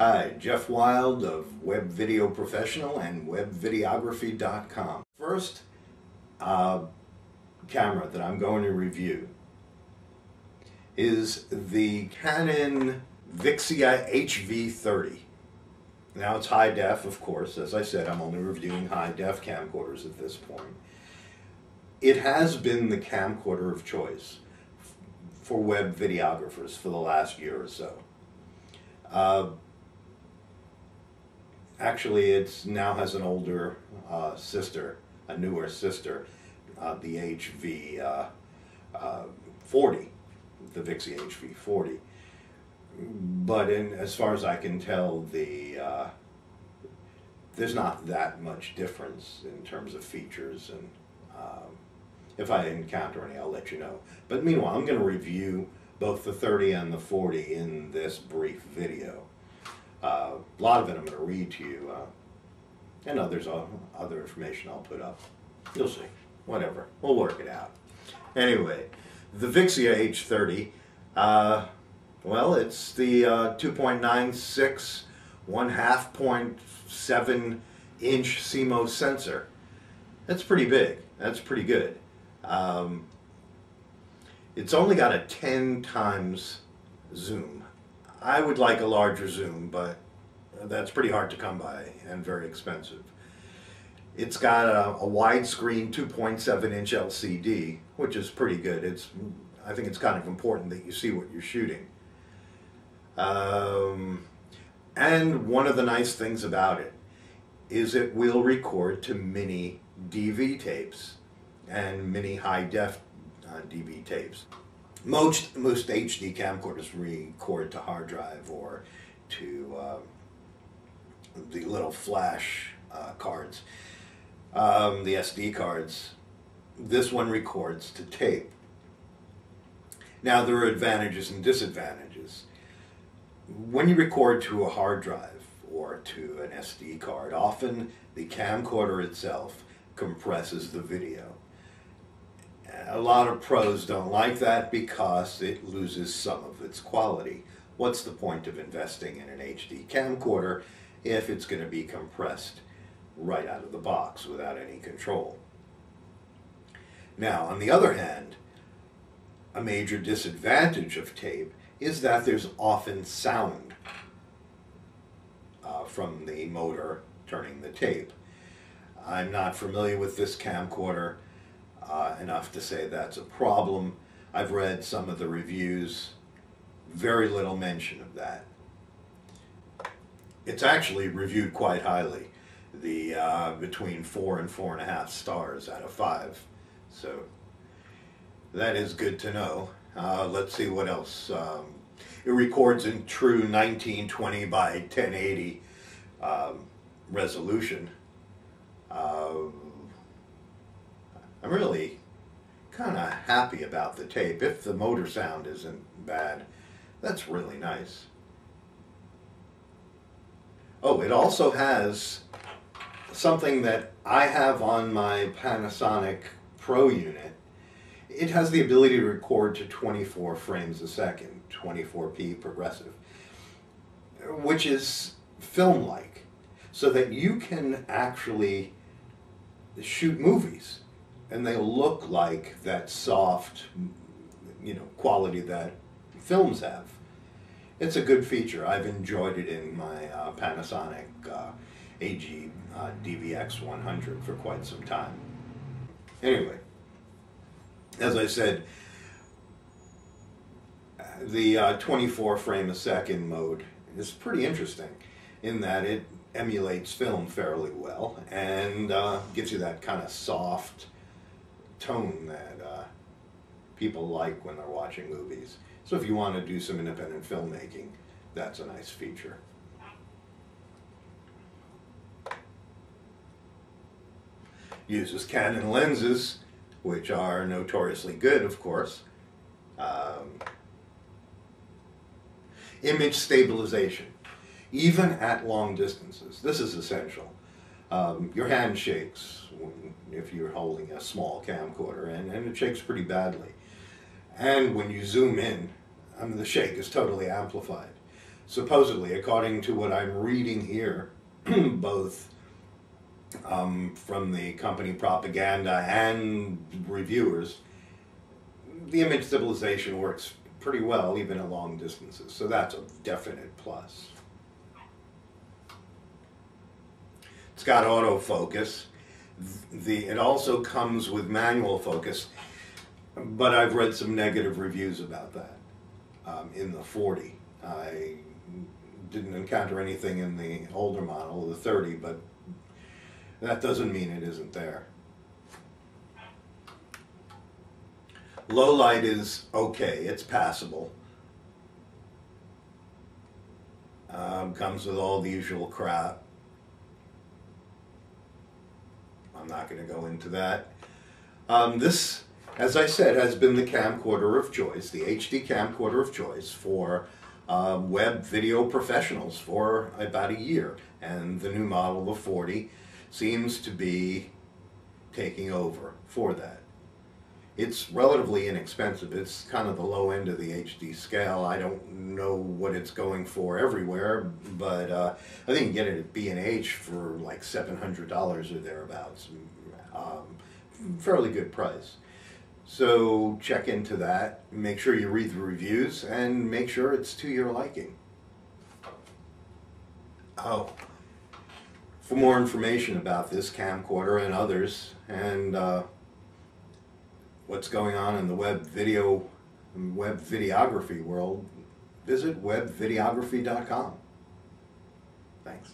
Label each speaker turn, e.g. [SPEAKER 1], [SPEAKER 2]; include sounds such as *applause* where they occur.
[SPEAKER 1] Hi, Jeff Wild of Web Video Professional and WebVideography.com. First uh, camera that I'm going to review is the Canon Vixia HV30. Now it's high def, of course. As I said, I'm only reviewing high def camcorders at this point. It has been the camcorder of choice for web videographers for the last year or so. Uh, actually, it now has an older uh, sister, a newer sister, uh, the HV uh, uh, 40, the Vixia HV 40. But in, as far as I can tell, the uh, there's not that much difference in terms of features and um, if I encounter any, I'll let you know. But meanwhile, I'm going to review both the 30 and the 40 in this brief video. Uh, a lot of it I'm going to read to you, uh, and others, uh, other information I'll put up. You'll see. Whatever. We'll work it out. Anyway, the Vixia H30, uh, well, it's the uh, 2.96, one half point seven inch CMOS sensor. That's pretty big. That's pretty good. Um, it's only got a 10 times zoom. I would like a larger zoom, but that's pretty hard to come by and very expensive. It's got a, a widescreen 2.7 inch LCD, which is pretty good. It's, I think it's kind of important that you see what you're shooting. Um, and one of the nice things about it is it will record to mini DV tapes and mini high def uh, DV tapes. Most most HD camcorders record to hard drive or to uh, the little flash uh, cards, um, the SD cards. This one records to tape. Now there are advantages and disadvantages. When you record to a hard drive or to an SD card, often the camcorder itself compresses the video a lot of pros don't like that because it loses some of its quality. What's the point of investing in an HD camcorder if it's going to be compressed right out of the box without any control? Now, on the other hand, a major disadvantage of tape is that there's often sound uh, from the motor turning the tape. I'm not familiar with this camcorder uh, enough to say that's a problem. I've read some of the reviews, very little mention of that. It's actually reviewed quite highly, the uh, between four and four and a half stars out of five. So that is good to know. Uh, let's see what else. Um, it records in true 1920 by 1080 um, resolution. I'm really kind of happy about the tape. If the motor sound isn't bad, that's really nice. Oh, it also has something that I have on my Panasonic Pro unit. It has the ability to record to 24 frames a second, 24p progressive, which is film-like, so that you can actually shoot movies and they look like that soft, you know, quality that films have. It's a good feature. I've enjoyed it in my uh, Panasonic uh, AG uh, DVX 100 for quite some time. Anyway, as I said, the uh, 24 frame a second mode is pretty interesting in that it emulates film fairly well and uh, gives you that kind of soft, tone that uh, people like when they're watching movies. So if you want to do some independent filmmaking, that's a nice feature. Uses Canon lenses, which are notoriously good, of course. Um, image stabilization, even at long distances. This is essential. Um, your hand shakes if you're holding a small camcorder, and, and it shakes pretty badly. And when you zoom in, I mean, the shake is totally amplified. supposedly, according to what I'm reading here, *clears throat* both um, from the company propaganda and reviewers, the image stabilization works pretty well even at long distances. So that's a definite plus. It's got autofocus. The, it also comes with manual focus, but I've read some negative reviews about that um, in the 40. I didn't encounter anything in the older model, the 30, but that doesn't mean it isn't there. Low light is okay, it's passable. Um, comes with all the usual crap. I'm not going to go into that. Um, this, as I said, has been the camcorder of choice, the HD camcorder of choice for uh, web video professionals for about a year. And the new model, the 40, seems to be taking over for that. It's relatively inexpensive. It's kind of the low end of the HD scale. I don't know what it's going for everywhere, but uh, I think you can get it at B&H for like $700 or thereabouts. Um, fairly good price. So check into that. Make sure you read the reviews and make sure it's to your liking. Oh, for more information about this camcorder and others, and uh, what's going on in the web video, web videography world, visit webvideography.com. Thanks.